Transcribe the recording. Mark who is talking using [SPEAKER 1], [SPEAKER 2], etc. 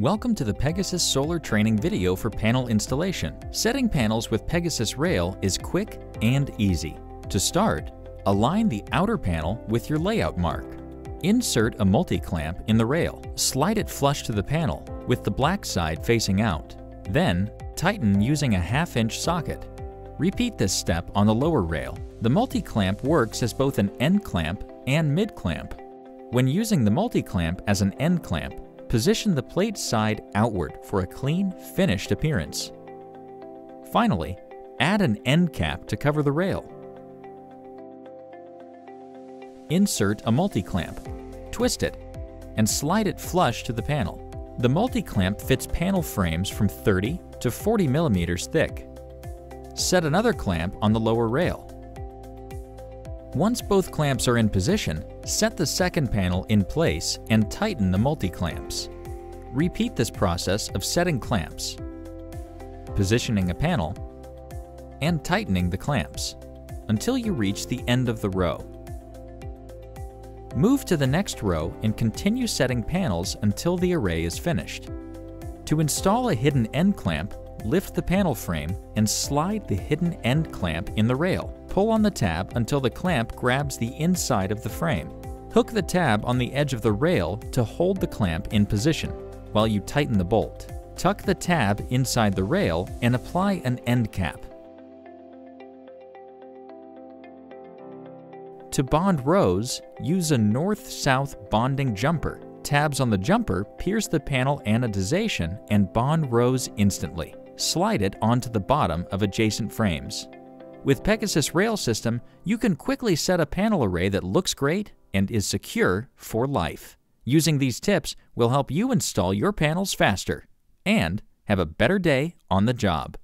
[SPEAKER 1] Welcome to the Pegasus Solar Training video for panel installation. Setting panels with Pegasus Rail is quick and easy. To start, align the outer panel with your layout mark. Insert a multi-clamp in the rail. Slide it flush to the panel, with the black side facing out. Then, tighten using a half-inch socket. Repeat this step on the lower rail. The multi-clamp works as both an end clamp and mid clamp. When using the multi-clamp as an end clamp, Position the plate side outward for a clean, finished appearance. Finally, add an end cap to cover the rail. Insert a multi-clamp, twist it, and slide it flush to the panel. The multi-clamp fits panel frames from 30 to 40 millimeters thick. Set another clamp on the lower rail. Once both clamps are in position, set the second panel in place and tighten the multi-clamps. Repeat this process of setting clamps, positioning a panel, and tightening the clamps until you reach the end of the row. Move to the next row and continue setting panels until the array is finished. To install a hidden end clamp, lift the panel frame and slide the hidden end clamp in the rail. Pull on the tab until the clamp grabs the inside of the frame. Hook the tab on the edge of the rail to hold the clamp in position while you tighten the bolt. Tuck the tab inside the rail and apply an end cap. To bond rows, use a north-south bonding jumper. Tabs on the jumper pierce the panel anodization and bond rows instantly. Slide it onto the bottom of adjacent frames. With Pegasus Rail System, you can quickly set a panel array that looks great and is secure for life. Using these tips will help you install your panels faster and have a better day on the job.